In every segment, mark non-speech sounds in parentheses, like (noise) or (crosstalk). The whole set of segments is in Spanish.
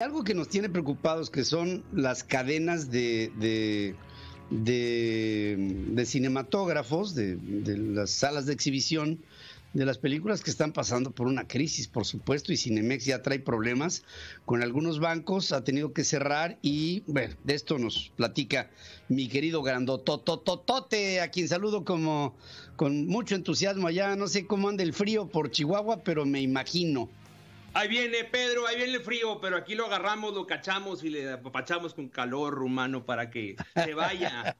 Algo que nos tiene preocupados que son las cadenas de, de, de, cinematógrafos, de, de, las salas de exhibición de las películas que están pasando por una crisis, por supuesto, y Cinemex ya trae problemas con algunos bancos, ha tenido que cerrar y, bueno, de esto nos platica mi querido Grandotototote, a quien saludo como con mucho entusiasmo allá, no sé cómo anda el frío por Chihuahua, pero me imagino. Ahí viene Pedro, ahí viene el frío, pero aquí lo agarramos, lo cachamos y le apapachamos con calor humano para que se vaya.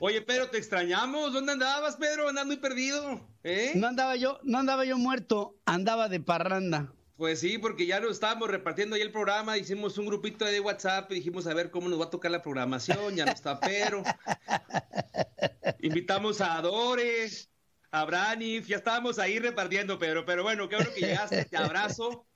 Oye, Pedro, te extrañamos. ¿Dónde andabas, Pedro? Andas muy perdido. ¿eh? No andaba yo, no andaba yo muerto, andaba de parranda. Pues sí, porque ya nos estábamos repartiendo ahí el programa, hicimos un grupito de WhatsApp y dijimos a ver cómo nos va a tocar la programación, ya no está Pedro. (laughs) Invitamos a Adores, a Branif, ya estábamos ahí repartiendo, Pedro, pero bueno, qué bueno que llegaste, te abrazo.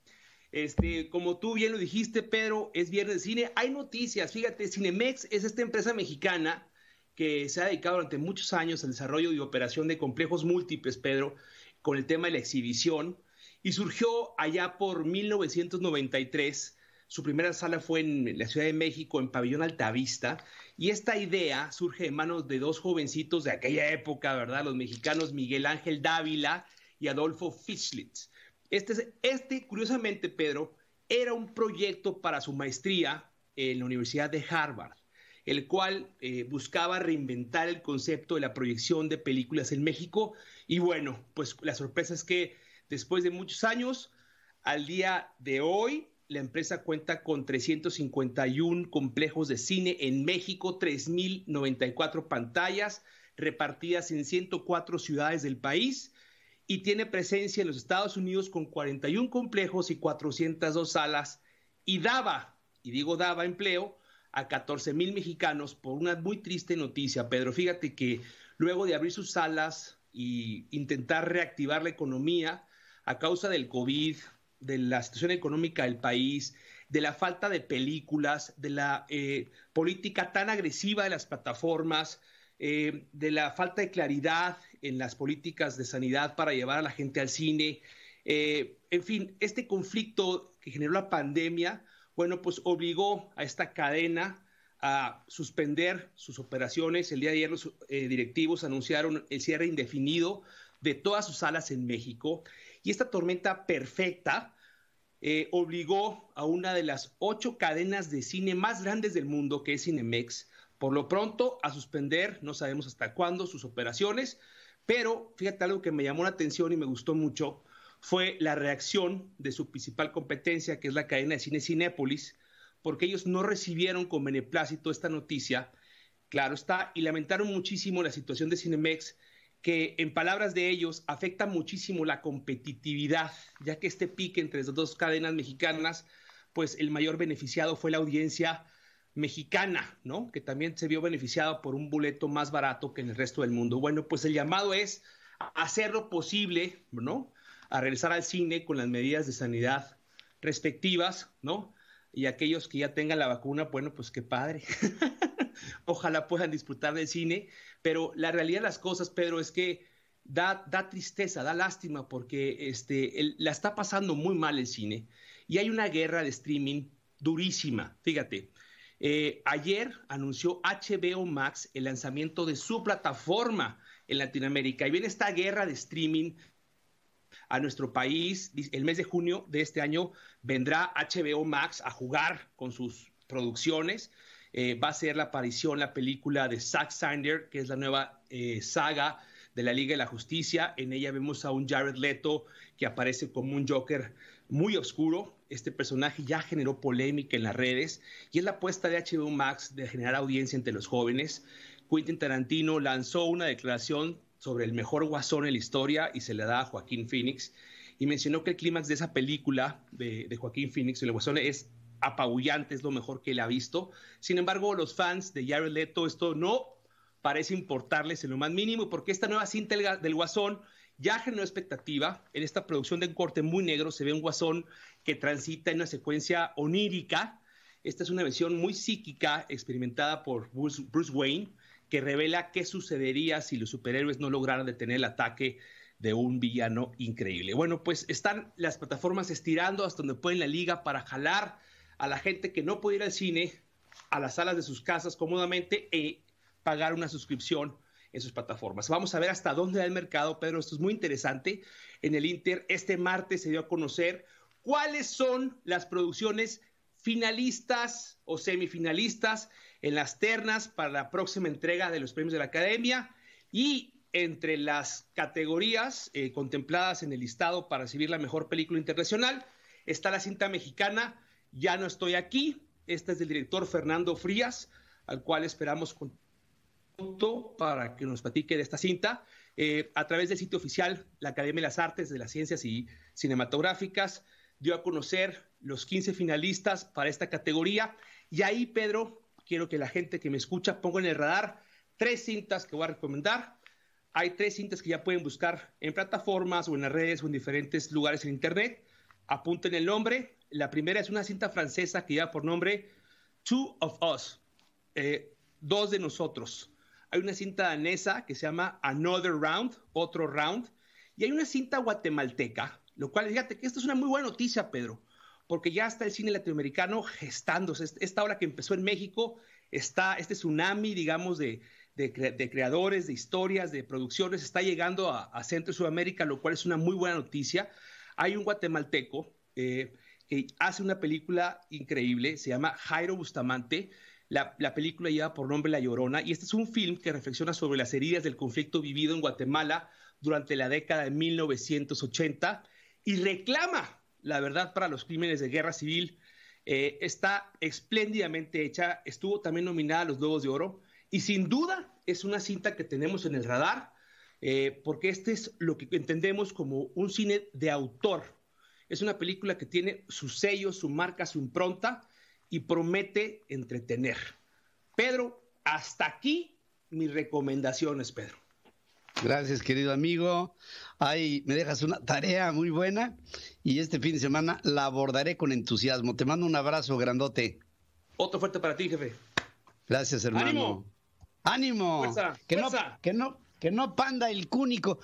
Este, como tú bien lo dijiste, Pedro, es viernes de cine. Hay noticias, fíjate, Cinemex es esta empresa mexicana que se ha dedicado durante muchos años al desarrollo y operación de complejos múltiples, Pedro, con el tema de la exhibición, y surgió allá por 1993. Su primera sala fue en la Ciudad de México, en Pabellón Altavista, y esta idea surge de manos de dos jovencitos de aquella época, ¿verdad? Los mexicanos Miguel Ángel Dávila y Adolfo Fischlitz. Este, este, curiosamente, Pedro, era un proyecto para su maestría en la Universidad de Harvard, el cual eh, buscaba reinventar el concepto de la proyección de películas en México. Y bueno, pues la sorpresa es que después de muchos años, al día de hoy, la empresa cuenta con 351 complejos de cine en México, 3.094 pantallas repartidas en 104 ciudades del país y tiene presencia en los Estados Unidos con 41 complejos y 402 salas y daba, y digo daba empleo, a 14 mil mexicanos por una muy triste noticia, Pedro. Fíjate que luego de abrir sus salas y intentar reactivar la economía a causa del COVID, de la situación económica del país, de la falta de películas, de la eh, política tan agresiva de las plataformas, eh, de la falta de claridad en las políticas de sanidad para llevar a la gente al cine. Eh, en fin, este conflicto que generó la pandemia, bueno, pues obligó a esta cadena a suspender sus operaciones. El día de ayer los eh, directivos anunciaron el cierre indefinido de todas sus salas en México. Y esta tormenta perfecta obligó a una de las ocho cadenas de cine más grandes del mundo, que es Cinemex, por lo pronto a suspender, no sabemos hasta cuándo, sus operaciones, pero fíjate algo que me llamó la atención y me gustó mucho, fue la reacción de su principal competencia, que es la cadena de cine Cinépolis, porque ellos no recibieron con beneplácito esta noticia, claro está, y lamentaron muchísimo la situación de Cinemex, que en palabras de ellos afecta muchísimo la competitividad, ya que este pique entre las dos cadenas mexicanas, pues el mayor beneficiado fue la audiencia mexicana, ¿no? Que también se vio beneficiada por un boleto más barato que en el resto del mundo. Bueno, pues el llamado es hacer lo posible, ¿no? A regresar al cine con las medidas de sanidad respectivas, ¿no? Y aquellos que ya tengan la vacuna, bueno, pues qué padre. (laughs) Ojalá puedan disfrutar del cine, pero la realidad de las cosas, Pedro, es que da, da tristeza, da lástima, porque este, la está pasando muy mal el cine. Y hay una guerra de streaming durísima. Fíjate, eh, ayer anunció HBO Max el lanzamiento de su plataforma en Latinoamérica y viene esta guerra de streaming a nuestro país. El mes de junio de este año vendrá HBO Max a jugar con sus producciones. Eh, va a ser la aparición la película de Zack Snyder, que es la nueva eh, saga de la Liga de la Justicia. En ella vemos a un Jared Leto que aparece como un Joker muy oscuro. Este personaje ya generó polémica en las redes y es la apuesta de HBO Max de generar audiencia entre los jóvenes. Quentin Tarantino lanzó una declaración sobre el mejor guasón en la historia y se le da a Joaquín Phoenix y mencionó que el clímax de esa película de, Joaquín Phoenix, el guasón, es apabullante, es lo mejor que él ha visto. Sin embargo, los fans de Jared Leto esto no parece importarles en lo más mínimo, porque esta nueva cinta del Guasón ya generó expectativa. En esta producción de un corte muy negro se ve un Guasón que transita en una secuencia onírica. Esta es una versión muy psíquica experimentada por Bruce, Wayne, que revela qué sucedería si los superhéroes no lograran detener el ataque de un villano increíble. Bueno, pues están las plataformas estirando hasta donde pueden la liga para jalar a la gente que no puede ir al cine a las salas de sus casas cómodamente e pagar una suscripción en sus plataformas. Vamos a ver hasta dónde da el mercado, Pedro. Esto es muy interesante. En el Inter, este martes se dio a conocer cuáles son las producciones finalistas o semifinalistas en las ternas para la próxima entrega de los premios de la Academia y entre las categorías eh, contempladas en el listado para recibir la mejor película internacional está la cinta mexicana Ya no estoy aquí. Esta es del director Fernando Frías, al cual esperamos con para que nos platique de esta cinta. Eh, a través del sitio oficial, la Academia de las Artes de las Ciencias y Cinematográficas dio a conocer los 15 finalistas para esta categoría. Y ahí, Pedro, quiero que la gente que me escucha ponga en el radar tres cintas que voy a recomendar. Hay tres cintas que ya pueden buscar en plataformas o en las redes o en diferentes lugares en Internet. Apunten el nombre. La primera es una cinta francesa que lleva por nombre Two of Us, eh, dos de nosotros. Hay una cinta danesa que se llama Another Round, otro round, y hay una cinta guatemalteca, lo cual, fíjate que esto es una muy buena noticia, Pedro, porque ya está el cine latinoamericano gestándose. Esta hora que empezó en México, está este tsunami, digamos, de, creadores, de historias, de producciones, está llegando a, Centro y Sudamérica, lo cual es una muy buena noticia. Hay un guatemalteco eh, que hace una película increíble, se llama Jairo Bustamante. La, la, película lleva por nombre La Llorona y este es un film que reflexiona sobre las heridas del conflicto vivido en Guatemala durante la década de 1980 y reclama la verdad para los crímenes de guerra civil. Eh, está espléndidamente hecha, estuvo también nominada a los Globos de Oro y sin duda es una cinta que tenemos en el radar eh, porque este es lo que entendemos como un cine de autor. Es una película que tiene su sello, su marca, su impronta y promete entretener. Pedro, hasta aquí mis recomendaciones, Pedro. Gracias, querido amigo. Ahí me dejas una tarea muy buena y este fin de semana la abordaré con entusiasmo. Te mando un abrazo grandote. Otro fuerte para ti, jefe. Gracias, hermano. Ánimo. Ánimo. Fuerza, que fuerza. no, que no, que no panda el cúnico.